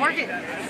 Morgan.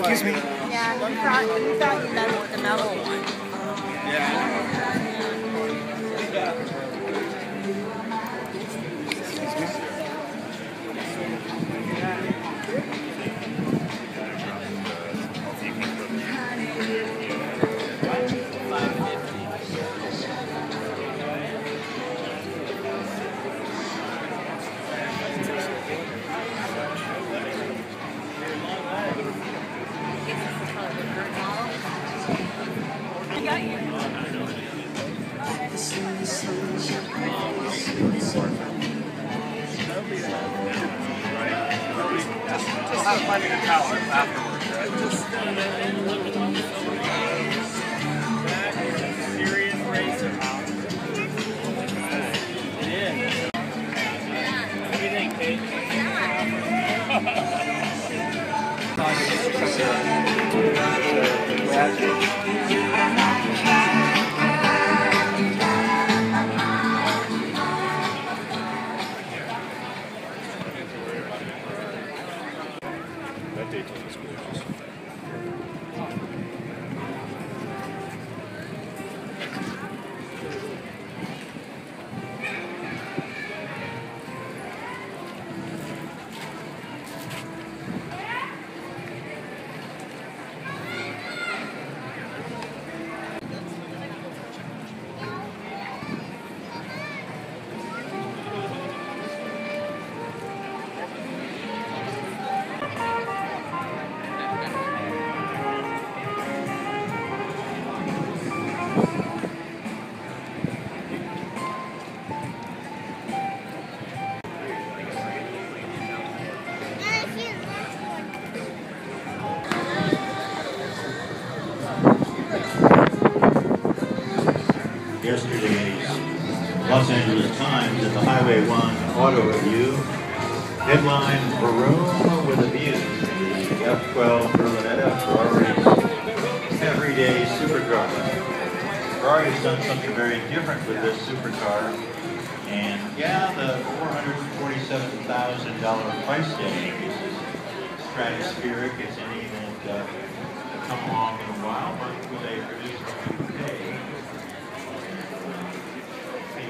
Excuse me. Yeah, you thought, you thought you what the mellow That yesterday's Los Angeles Times at the Highway 1 Auto Review. Headline, Maroon with a View, the F12 Berlinetta Ferrari everyday supercar. Ferrari has done something very different with this supercar. And yeah, the $447,000 price tag is stratospheric. It's anything that uh, come along in a while, but they produced it in the UK, things get good and go. And what uh, the coupe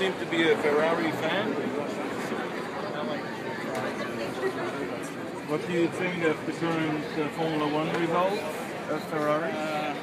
seem to be a Ferrari fan? What do you think of the current uh, Formula One result of Ferrari? Uh,